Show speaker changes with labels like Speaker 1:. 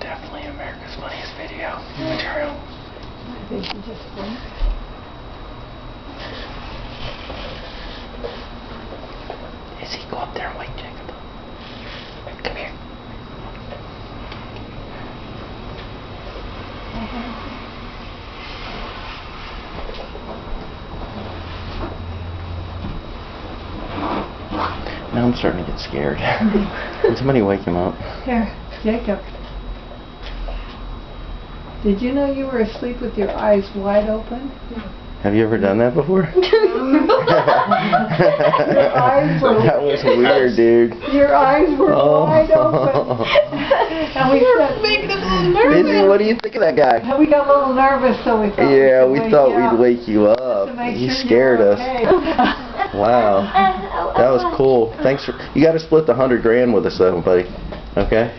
Speaker 1: Definitely America's Funniest Video material.
Speaker 2: I think you just went.
Speaker 1: Izzy, go up there and wake Jacob up. Come here. Now I'm starting to get scared. Can somebody wake him up?
Speaker 2: Here, Jacob. Did you know you were asleep with your eyes wide open?
Speaker 1: Have you ever done that before?
Speaker 2: eyes were-
Speaker 1: that was weird, dude.
Speaker 2: Your eyes were
Speaker 1: Oh.
Speaker 2: wide open. And we said,
Speaker 3: making us a little nervous.
Speaker 1: Izzy, what do you think of that guy?
Speaker 2: and we got a little nervous, so we thought
Speaker 1: Yeah,
Speaker 2: we
Speaker 1: we thought
Speaker 2: wake
Speaker 1: we'd wake you up.
Speaker 2: make
Speaker 1: You
Speaker 2: sure
Speaker 1: scared us.
Speaker 2: okay.
Speaker 1: Wow. That was cool. Thanks for. You got to split the hundred grand with us, though, buddy. Okay.